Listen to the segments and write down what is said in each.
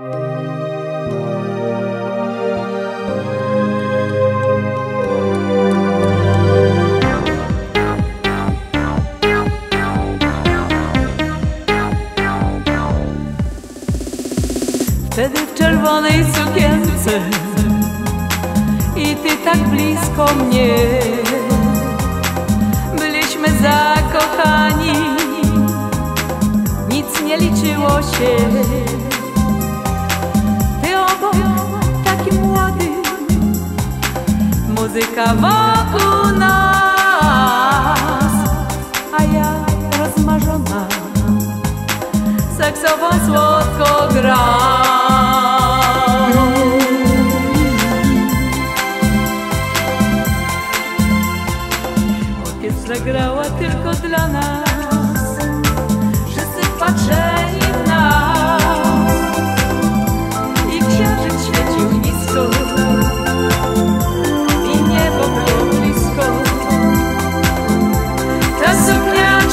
Wtedy w czerwonej sukience I ty tak blisko mnie. Byliśmy zakochani Nic nie liczyło się Muzyka wokół nas. A ja rozmarzona Saksofon słodko gra Orkiestra grała tylko dla nas. Wszyscy patrzeli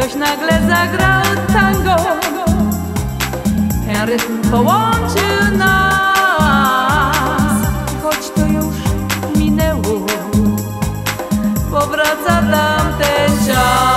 Ktoś nagle zagrał tango Ten rytm połączył nas Choć to już minęło powraca tamten czas.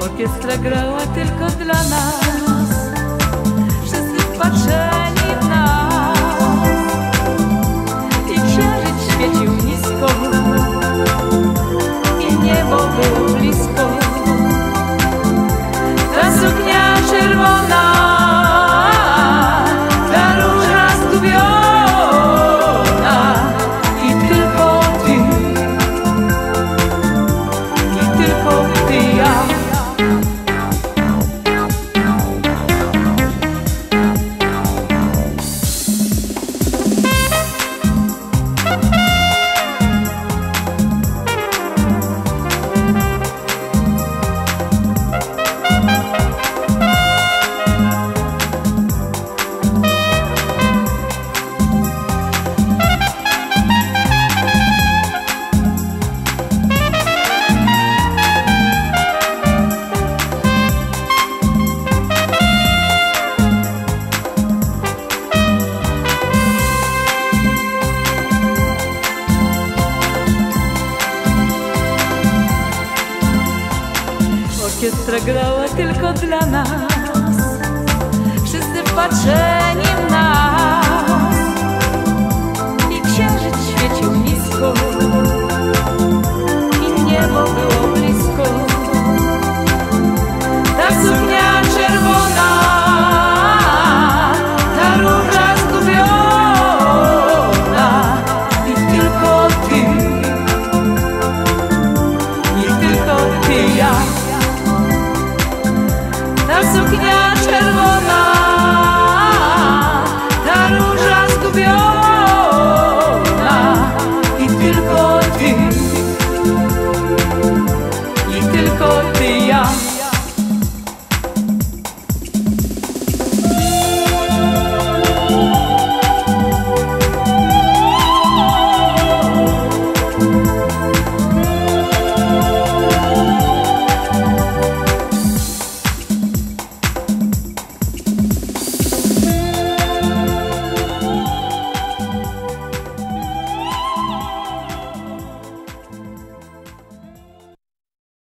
Orkiestra Orkiestra grała tylko dla nas. Wszyscy patrzyli Nasıl kıyafet